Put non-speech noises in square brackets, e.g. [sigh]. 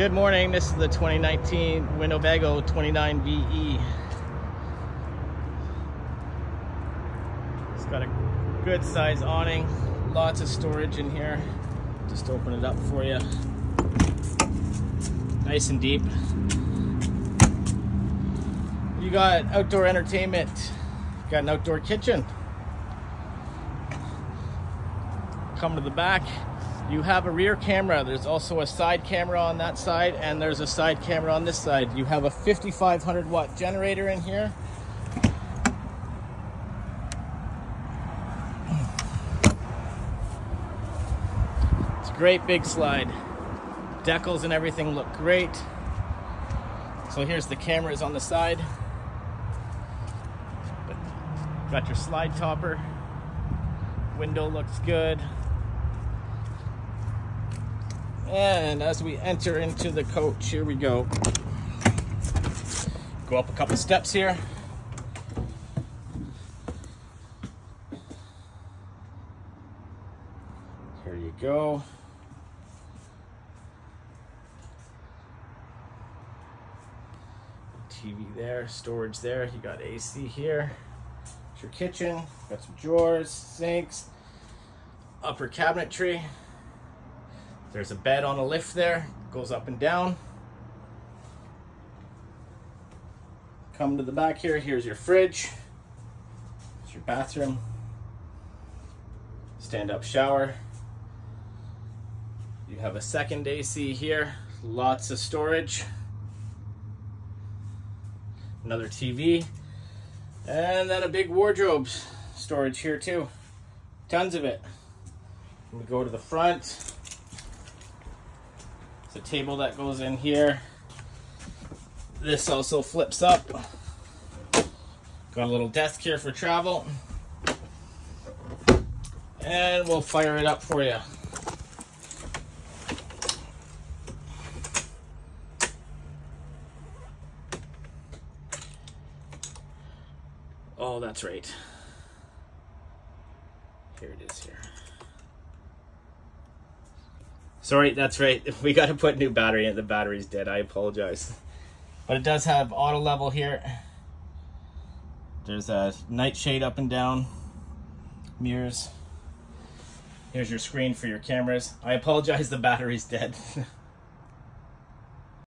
Good morning, this is the 2019 Winnebago 29VE. It's got a good size awning, lots of storage in here. Just open it up for you. Nice and deep. You got outdoor entertainment. You got an outdoor kitchen. Come to the back. You have a rear camera. There's also a side camera on that side, and there's a side camera on this side. You have a 5500 watt generator in here. It's a great big slide. Decals and everything look great. So here's the cameras on the side. Got your slide topper. Window looks good. And as we enter into the coach, here we go. Go up a couple steps here. Here you go. TV there, storage there. You got AC here. It's your kitchen. Got some drawers, sinks, upper cabinetry. There's a bed on a lift there, goes up and down. Come to the back here, here's your fridge. It's your bathroom. Stand up shower. You have a second AC here, lots of storage. Another TV. And then a big wardrobe storage here too. Tons of it. We go to the front. A table that goes in here. This also flips up. Got a little desk here for travel. And we'll fire it up for you. Oh, that's right. Here it is here. Sorry, that's right. [laughs] We got to put new battery in. The battery's dead. I apologize. But it does have auto level here. There's a night shade up and down. Mirrors. Here's your screen for your cameras. I apologize, the battery's dead. [laughs]